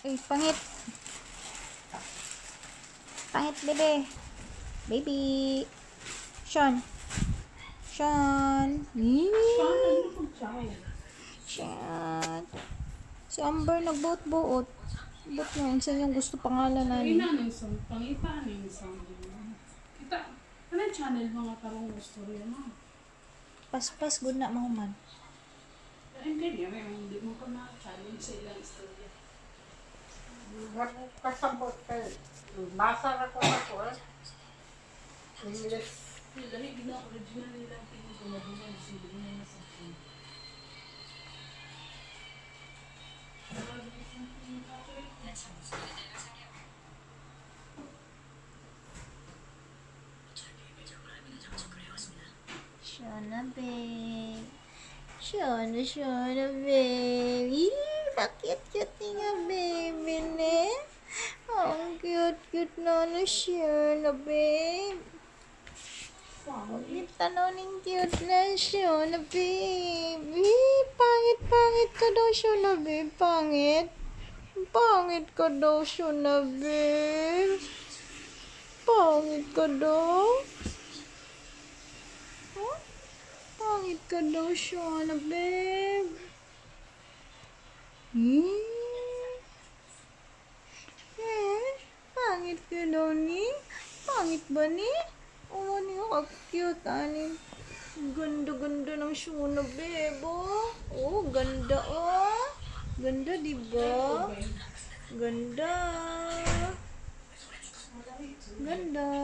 Uy, pangit. Pangit, bebe. Baby. Sean. Sean. Sean. Si Amber nagbuot-buot. Buot mo, sa yung gusto pangalan na Ay, na ng song. Pangita na yung song. Kita, ano channel mga karong gusto rin mo? Paspas, good na mahuman. Ay, Hindi, yan. Hindi mo pa na-challenge sa ilang istorya. Kasabot kay Basa na ko ako eh. English. Lahi, gina-original nila pinagulad-gulad. Sige nila na sa film. Shona, babe. Shona, Shona, babe. Ih, pakit-cute nga, baby, ne? Oh, ang cute-cute na na Shona, babe. Ang tanoning cute na Shona, babe. Ih, pangit-pangit ka daw, Shona, babe. Pangit. Pangit ka daw, Shona, babe. Pangit ka daw. Huh? Pangit ka daw, Shona, babe. Hmm? Eh, pangit ka daw ni? Pangit ba ni? Oo, ni ka cute, ani. Ganda-ganda ng Shona, babe, oh. Oh, ganda, oh. Ganda, di ba? Ganda. Ganda.